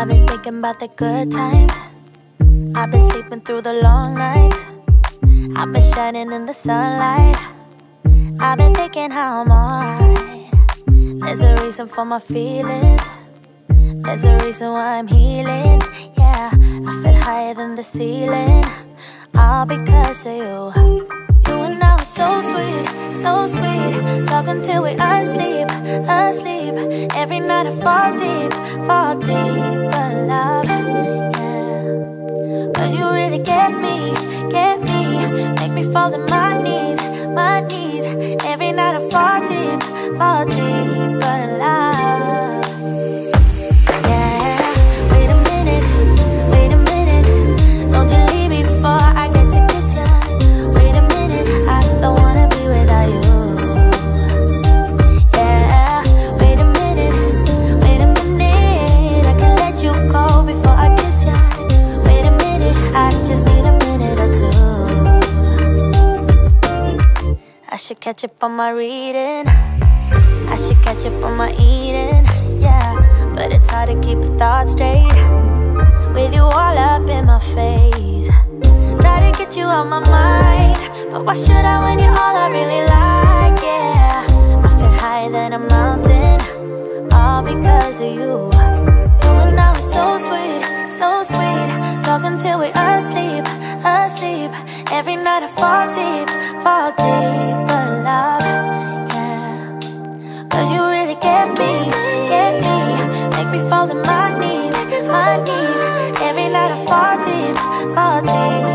I've been thinking about the good times. I've been sleeping through the long nights. I've been shining in the sunlight. I've been thinking how I'm alright. There's a reason for my feelings. There's a reason why I'm healing. Yeah, I feel higher than the ceiling. All because of you. So sweet, so sweet. Talking till we asleep, asleep. Every night I fall deep, fall deep. But love, yeah. Cause you really get me, get me. Make me fall to my knees, my knees. Every night I fall deep, fall deep. Should catch up on my reading. I should catch up on my eating, yeah. But it's hard to keep a thought straight with you all up in my face. Try to get you out my mind, but why should I when you're all I really like? Yeah, I feel higher than a mountain, all because of you. You and I were so sweet, so sweet. Talking till we asleep, asleep. Every night I fall deep, get me, get me. Make me fall to my knees, my knees. Every night I fall deep, fall deep